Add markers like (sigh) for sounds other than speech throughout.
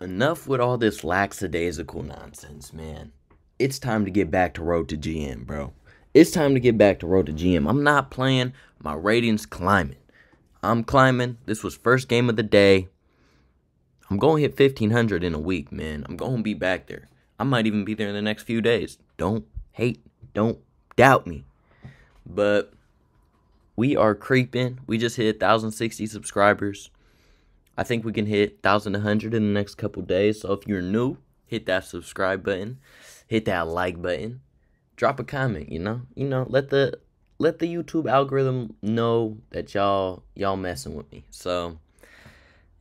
enough with all this lackadaisical nonsense, man. It's time to get back to Road to GM, bro. It's time to get back to Road to GM. I'm not playing. My ratings climbing. I'm climbing. This was first game of the day. I'm going to hit 1500 in a week, man. I'm going to be back there. I might even be there in the next few days. Don't hate. Don't doubt me. But we are creeping. We just hit 1,060 subscribers. I think we can hit 1,100 in the next couple days. So if you're new, hit that subscribe button, hit that like button, drop a comment. You know, you know, let the let the YouTube algorithm know that y'all y'all messing with me. So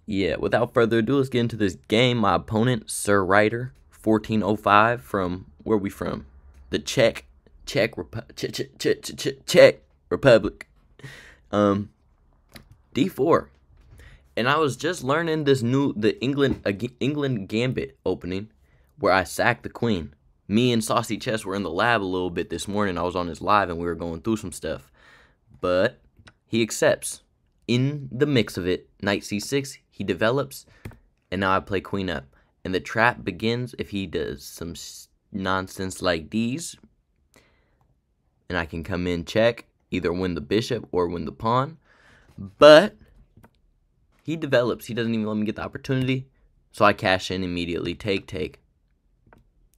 yeah, without further ado, let's get into this game. My opponent, Sir Ryder, 1405 from where we from? The Czech Czech Czech, Czech, Czech, Czech Republic. Um D4 and I was just learning this new the Englund Englund Gambit opening, where I sacked the queen. Me and Saucy Chess were in the lab a little bit this morning. I was on his live and we were going through some stuff, but he accepts. In the mix of it, knight c6, he develops, and now I play queen up. And the trap begins if he does some nonsense like these, and I can come in check, either win the bishop or win the pawn. But he develops. He doesn't even let me get the opportunity. So I cash in immediately. Take, take.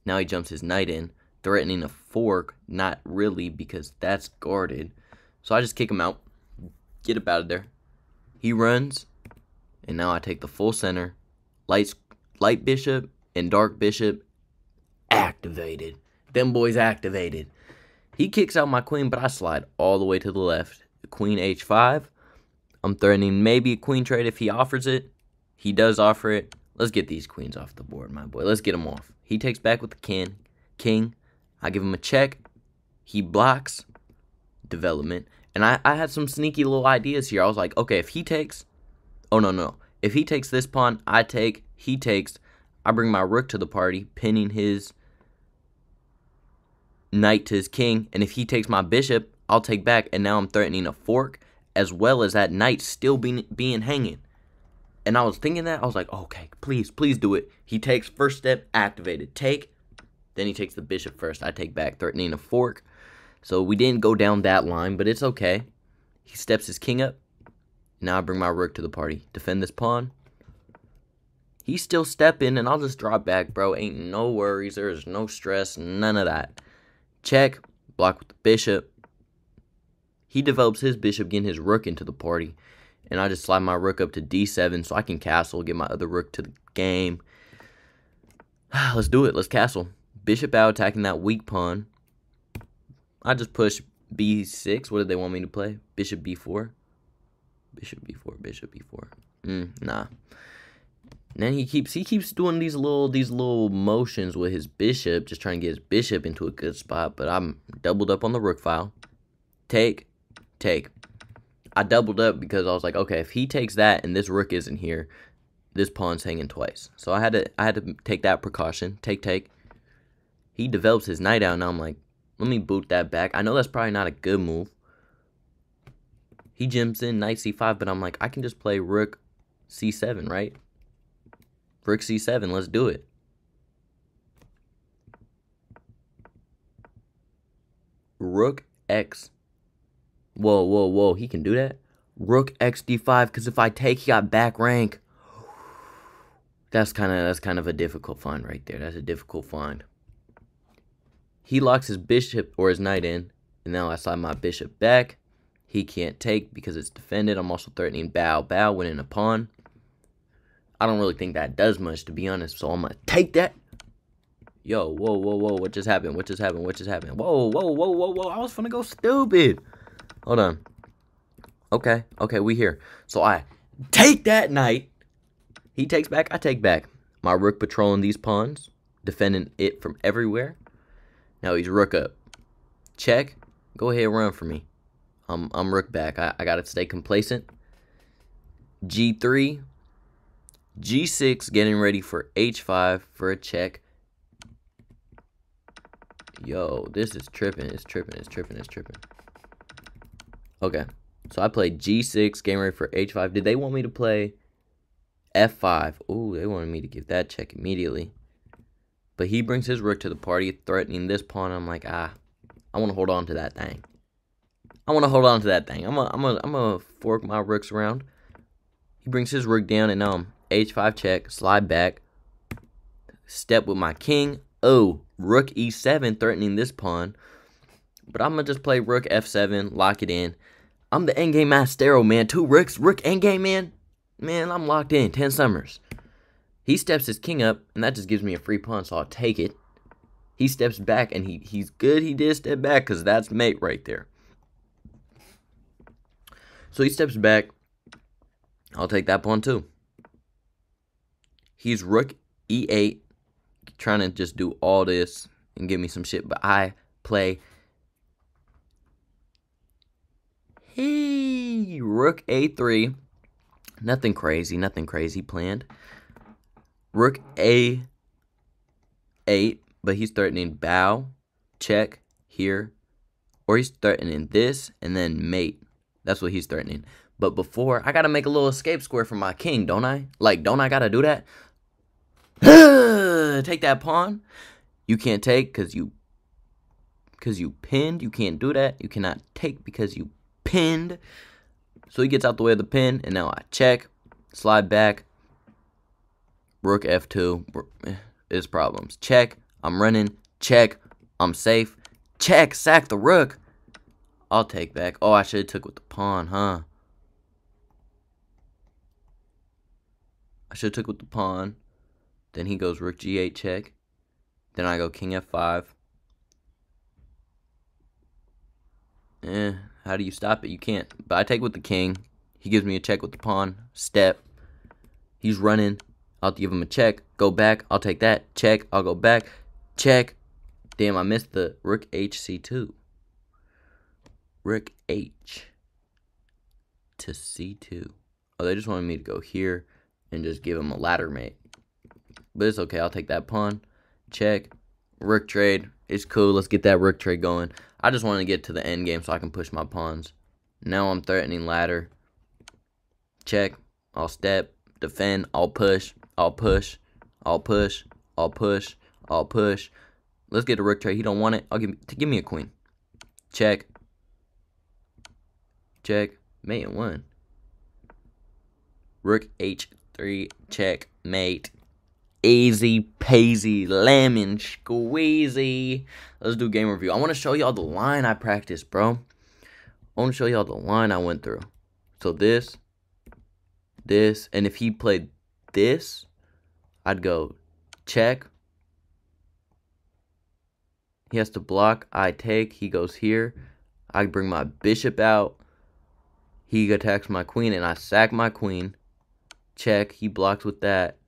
Now he jumps his knight in, threatening a fork. Not really, because that's guarded. So I just kick him out. Get up out of there. He runs. And now I take the full center. Light, light bishop and dark bishop activated. Them boys activated. He kicks out my queen, but I slide all the way to the left. Queen h5. I'm threatening maybe a queen trade if he offers it. He does offer it. Let's get these queens off the board, my boy. Let's get them off. He takes back with the king. King. I give him a check. He blocks. Development. And I, I had some sneaky little ideas here. I was like, okay, if he takes... Oh, no, no. If he takes this pawn, I take. He takes. I bring my rook to the party, pinning his knight to his king. And if he takes my bishop, I'll take back. And now I'm threatening a fork as well as that knight still being being hanging. And I was thinking that I was like, okay, please, please do it. He takes first step activated. Take. Then he takes the bishop first. I take back, threatening a fork. So we didn't go down that line, but it's okay. He steps his king up. Now I bring my rook to the party. Defend this pawn. He's still stepping, and I'll just drop back, bro. Ain't no worries. There's no stress. None of that. Check. Block with the bishop. He develops his bishop, getting his rook into the party. And I just slide my rook up to d7 so I can castle, get my other rook to the game. (sighs) Let's do it. Let's castle. Bishop out, attacking that weak pawn. I just push b6. What did they want me to play? Bishop b4. Bishop b4, bishop b4. Mm, nah. And then he keeps he keeps doing these little these little motions with his bishop, just trying to get his bishop into a good spot. But I'm doubled up on the rook file. Take take. I doubled up because I was like, okay, if he takes that and this rook isn't here, this pawn's hanging twice. So I had to I had to take that precaution. Take take. He develops his knight out, and I'm like, let me boot that back. I know that's probably not a good move. He jumps in knight c5, but I'm like, I can just play rook c7, right? Rook c7, let's do it. Rook x Whoa, whoa, whoa. He can do that? Rook xd5, because if I take, he got back rank. That's kind of that's kind of a difficult find right there. That's a difficult find. He locks his bishop or his knight in, and now I slide my bishop back. He can't take because it's defended. I'm also threatening bow, bow, winning a pawn. I don't really think that does much, to be honest, so I'm going to take that. Yo, whoa, whoa, whoa, what just happened? What just happened? What just happened? Whoa, whoa, whoa, whoa, whoa, I was gonna go stupid. Hold on. Okay, okay, we here. So I take that knight. He takes back, I take back. My rook patrolling these pawns, defending it from everywhere. Now he's rook up. Check. Go ahead, run for me. I'm, I'm rook back. I, I gotta stay complacent. G3. G6, getting ready for H5 for a check. Yo, this is tripping. It's tripping. It's tripping. It's tripping. Okay. So I played G6, game ready for H5. Did they want me to play f5. Oh, they wanted me to give that check immediately. But he brings his rook to the party, threatening this pawn. I'm like, ah, I want to hold on to that thing. I want to hold on to that thing. I'm gonna, I'm gonna, I'm gonna fork my rooks around. He brings his rook down, and um, h5 check, slide back, step with my king. Oh, rook e7, threatening this pawn. But I'm gonna just play rook f7, lock it in. I'm the endgame maestro, oh man. Two rooks, rook endgame, man. Man, I'm locked in. Ten summers. He steps his king up, and that just gives me a free pawn, so I'll take it. He steps back, and he he's good. He did step back, because that's mate right there. So he steps back. I'll take that pawn too. He's rook e8, trying to just do all this and give me some shit, but I play Hey, rook a3. Nothing crazy, nothing crazy planned. Rook a8, but he's threatening bow, check, here. Or he's threatening this, and then mate. That's what he's threatening. But before, I gotta make a little escape square for my king, don't I? Like, don't I gotta do that? (sighs) take that pawn. You can't take because you because you pinned. You can't do that. You cannot take because you pinned. So he gets out the way of the pin, and now I check, slide back, rook f2, is problems. Check, I'm running, check, I'm safe, check, sack the rook. I'll take back. Oh, I should have took with the pawn, huh? I should have took with the pawn. Then he goes rook g8 check. Then I go king f5. Eh, how do you stop it? You can't. But I take with the king. He gives me a check with the pawn. Step. He's running. I'll give him a check. Go back. I'll take that. Check. I'll go back. Check. Damn, I missed the rook hc2. Rook h to c2. Oh, they just wanted me to go here and just give him a ladder mate. But it's okay. I'll take that pawn. Check. Rook trade. It's cool. Let's get that rook trade going. I just want to get to the end game so I can push my pawns. Now I'm threatening ladder. Check. I'll step. Defend. I'll push. I'll push. I'll push. I'll push. I'll push. Let's get a rook trade. He don't want it. I'll give to give me a queen. Check. Check. Mate one. Rook h3. Check. Mate. Easy peasy lemon squeezy. Let's do game review. I want to show y'all the line I practiced, bro. I want to show y'all the line I went through. So this, this, and if he played this, I'd go check. He has to block. I take. He goes here. I bring my bishop out. He attacks my queen, and I sack my queen. Check. He blocks with that.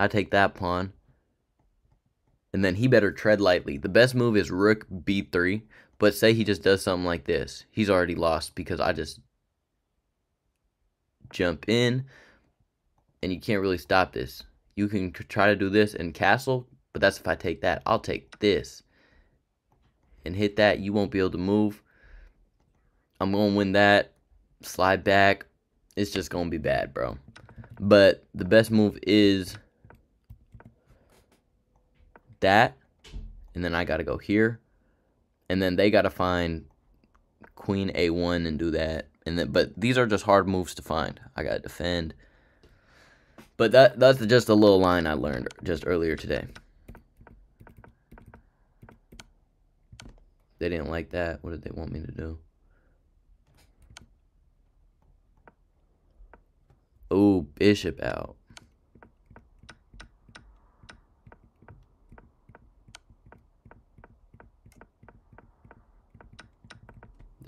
I take that pawn. And then he better tread lightly. The best move is rook b3. But say he just does something like this. He's already lost because I just jump in. And you can't really stop this. You can try to do this and castle. But that's if I take that. I'll take this. And hit that. You won't be able to move. I'm going to win that. Slide back. It's just going to be bad, bro. But the best move is that, and then I got to go here, and then they got to find queen a1 and do that. And then, but these are just hard moves to find. I got to defend. But that that's just a little line I learned just earlier today. They didn't like that. What did they want me to do? Oh, bishop out.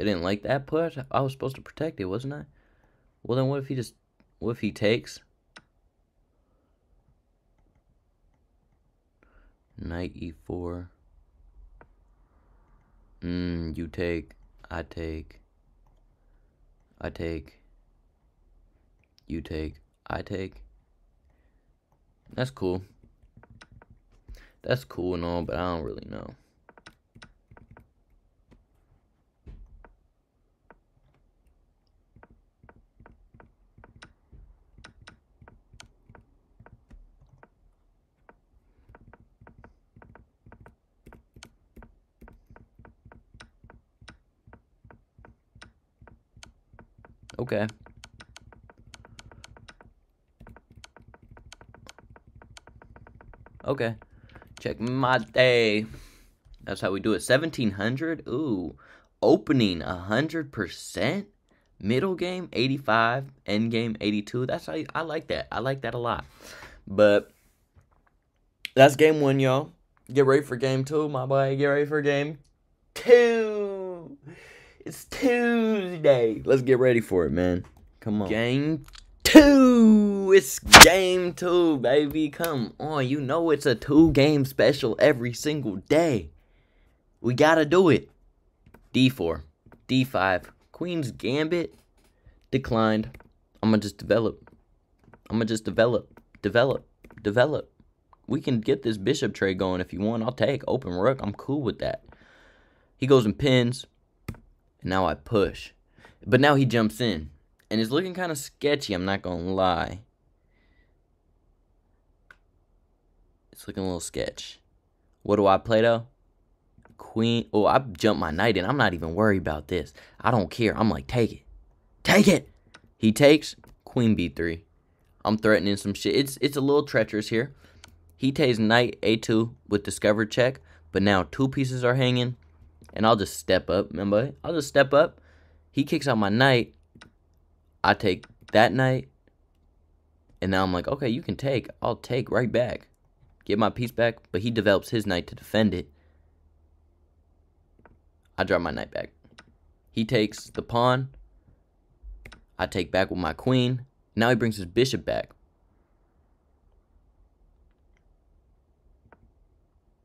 They didn't like that push. I was supposed to protect it, wasn't I? Well, then what if he just... What if he takes? Knight e4. Mmm, you take. I take. I take. You take. I take. That's cool. That's cool and all, but I don't really know. Okay. Okay. Check my day. That's how we do it. 1700? Ooh. Opening 100%? Middle game 85, end game 82. That's how you, I like that. I like that a lot. But that's game 1, y'all. Get ready for game 2, my boy. Get ready for game 2. It's Tuesday. Let's get ready for it, man. Come on. Game 2. It's game 2, baby. Come on. You know it's a two game special every single day. We got to do it. D4, D5, Queen's Gambit declined. I'm gonna just develop. I'm gonna just develop, develop, develop. We can get this bishop trade going if you want. I'll take open rook. I'm cool with that. He goes and pins, and now I push. But now he jumps in, and it's looking kind of sketchy. I'm not gonna lie. It's looking a little sketch. What do I play though? queen. Oh, I jumped my knight in. I'm not even worried about this. I don't care. I'm like, take it. Take it. He takes queen b3. I'm threatening some shit. It's it's a little treacherous here. He takes knight a2 with discovered check, but now two pieces are hanging, and I'll just step up, remember? I'll just step up. He kicks out my knight. I take that knight, and now I'm like, okay, you can take. I'll take right back. Get my piece back, but he develops his knight to defend it. I drop my knight back. He takes the pawn. I take back with my queen. Now he brings his bishop back.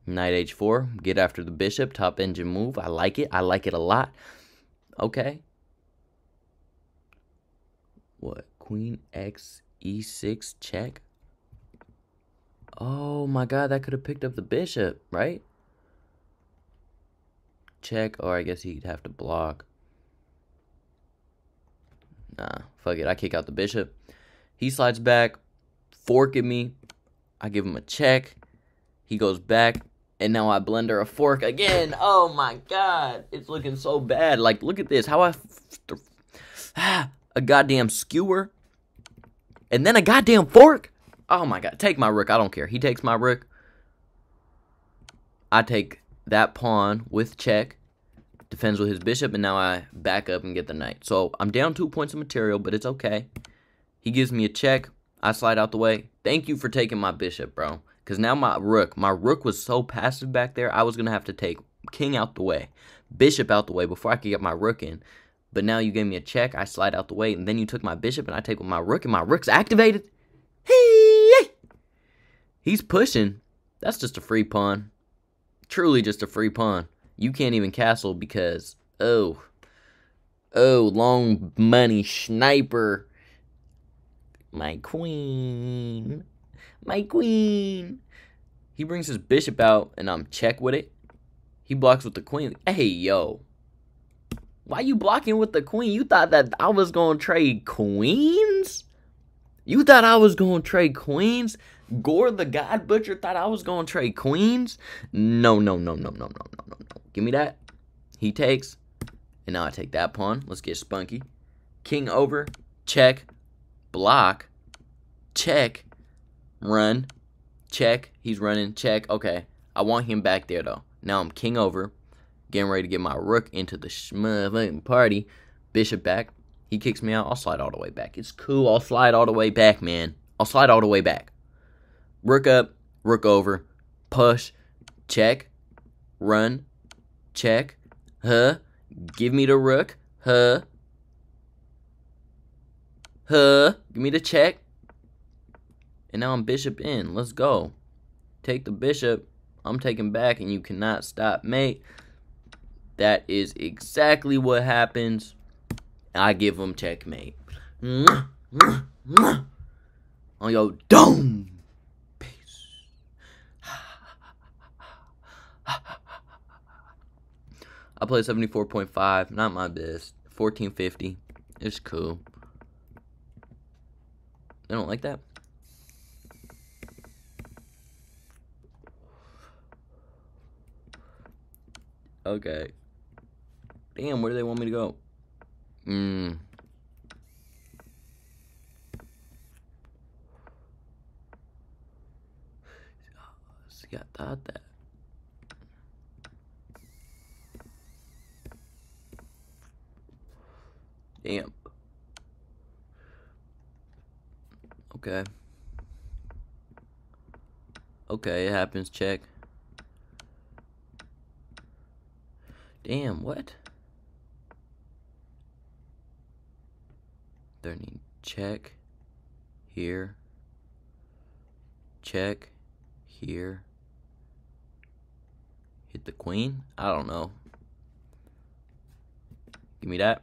Knight h4. Get after the bishop. Top engine move. I like it. I like it a lot. Okay. What? Queen x e6 check? Oh my god, that could have picked up the bishop, right? check, or I guess he'd have to block. Nah, fuck it. I kick out the bishop. He slides back, fork at me. I give him a check. He goes back, and now I blender a fork again. Oh my god, it's looking so bad. Like, look at this. How I (sighs) a goddamn skewer, and then a goddamn fork. Oh my god, take my rook. I don't care. He takes my rook. I take that pawn with check, defends with his bishop, and now I back up and get the knight. So I'm down two points of material, but it's okay. He gives me a check. I slide out the way. Thank you for taking my bishop, bro. Because now my rook, my rook was so passive back there, I was going to have to take king out the way, bishop out the way before I could get my rook in. But now you gave me a check, I slide out the way, and then you took my bishop, and I take with my rook, and my rook's activated. Hey! He's pushing. That's just a free pawn truly just a free pawn. You can't even castle because, oh, oh, long money sniper. My queen. My queen. He brings his bishop out and I'm check with it. He blocks with the queen. Hey, yo. Why you blocking with the queen? You thought that I was going to trade queens? You thought I was going to trade queens? Gorr the God Butcher thought I was going to trade queens? No, no, no, no, no, no, no, no, no. Give me that. He takes. And now I take that pawn. Let's get spunky. King over. Check. Block. Check. Run. Check. He's running. Check. Okay. I want him back there, though. Now I'm king over. Getting ready to get my rook into the party. Bishop back. He kicks me out. I'll slide all the way back. It's cool. I'll slide all the way back, man. I'll slide all the way back. Rook up, rook over, push, check, run, check, huh, give me the rook, huh, huh, give me the check. And now I'm bishop in. Let's go. Take the bishop. I'm taking back and you cannot stop mate. That is exactly what happens. I give him checkmate. On your dome. I played 74.5, not my best. 1450, it's cool. They don't like that? Okay. Damn, where do they want me to go? Mmm. Got that. Damn. Okay. Okay, it happens. Check. Damn, what? 30. Check. Here. Check. Here. Hit the queen? I don't know. Give me that.